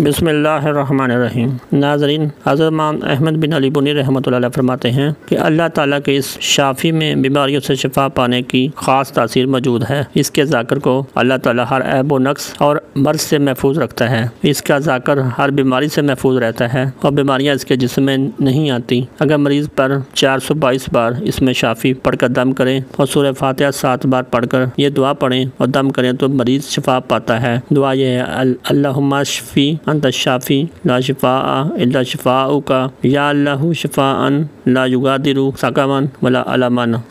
बिसमीम नाजरीन, हज़रत मान अहमद बिन अली बुनी रहमत फरमाते हैं कि अल्लाह ताला के इस शाफ़ी में बीमारियों से शफा पाने की ख़ास तासीर मौजूद है। इसके जाकर को अल्लाह ताला हर ऐब नक्स और मर्ज से महफूज रखता है। इसका जाकर हर बीमारी से महफूज रहता है और बीमारियाँ इसके जिसम में नहीं आती। अगर मरीज़ पर चार सौ बाईस बार इसमें शाफ़ी पढ़ कर दम करें और सूर्य फातह सात बार पढ़ कर ये दुआ पढ़ें और दम करें तो मरीज़ शफा पाता है। दुआ यह है अल्लाह शफ़ी अंत शाफ़ी ला शिफा अल्ला शिफा का या अल्लाह शिफा अन ला युगादिरु सकामन वला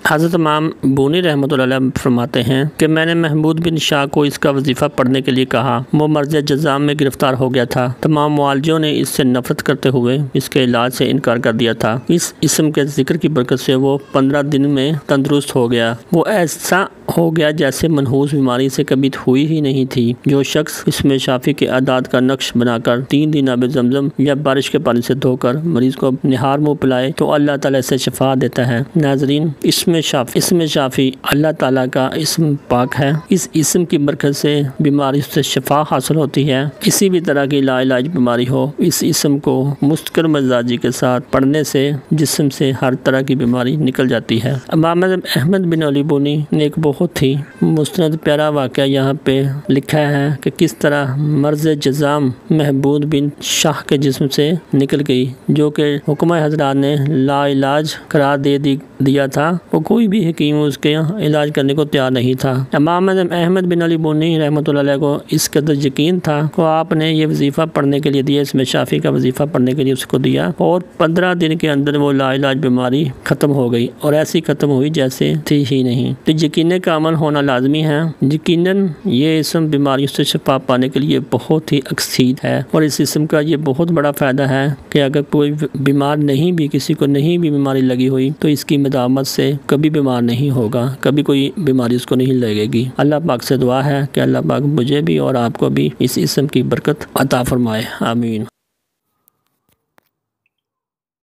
हज़रत इमाम बूनी रहमत फरमाते हैं कि मैंने महमूद बिन शाह को इसका वजीफ़ा पढ़ने के लिए कहा वो मर्ज जजाम में गिरफ़्तार हो गया था तमाम मुआलजों ने इससे नफरत करते हुए इसके इलाज से इनकार कर दिया था इस इसम के ज़िक्र की बरकत से वो पंद्रह दिन में तंदरुस्त हो गया वो ऐसा हो गया जैसे मनहूस बीमारी से कभी हुई ही नहीं थी जो शख्स इसमें शाफी के आदाद का नक्श बनाकर तीन दिन अब जमजम या बारिश के पानी से धोकर मरीज़ को निहार मुँह पिलाए तो अल्लाह ताला से शफा देता है। नाजरीन, इसमें शाफ, इसमें शाफी अल्लाह ताला का इसम पाक है। इस इसम की बरकत से बीमारी से शफा हासिल होती है। किसी भी तरह की लाइलाज बीमारी हो, इस इसम को मुस्कर मजाजी के साथ पढ़ने से जिसम से हर तरह की बीमारी निकल जाती है। अहमद बिन अली बोनी ने एक बहुत ही मुस्ंद प्यारा वाक़ यहाँ पे लिखा है कि किस तरह मर्ज जजाम महबूद बिन शाह के जिस्म से निकल गई, जो कि हुक्म हजरात ने लाइलाज करार दे दी, दिया था। वो कोई भी हकीम उसके इलाज करने को तैयार नहीं था। इमाम अहमद बिन अली बोनी रहमत को इस कदर यकीन था को आपने ये वजीफ़ा पढ़ने के लिए दिया, इसमें शाफी का वजीफ़ा पढ़ने के लिए उसको दिया। और पंद्रह दिन के अंदर वो लाइलाज बीमारी ख़त्म हो गई, और ऐसी ख़त्म हुई जैसे थी ही नहीं। तो यकीन का अमल होना लाजमी है। यकीन ये इसम बीमारियों से शफा पाने के लिए बहुत ही अक्सीद है और इस सिस्टम का ये बहुत बड़ा फ़ायदा है कि अगर कोई बीमार नहीं भी, किसी को नहीं भी बीमारी लगी हुई तो इसकी मदामत से कभी बीमार नहीं होगा, कभी कोई बीमारी उसको नहीं लगेगी। अल्लाह पाक से दुआ है कि अल्लाह पाक मुझे भी और आपको भी इस इसम की बरकत अता फरमाए। आमीन।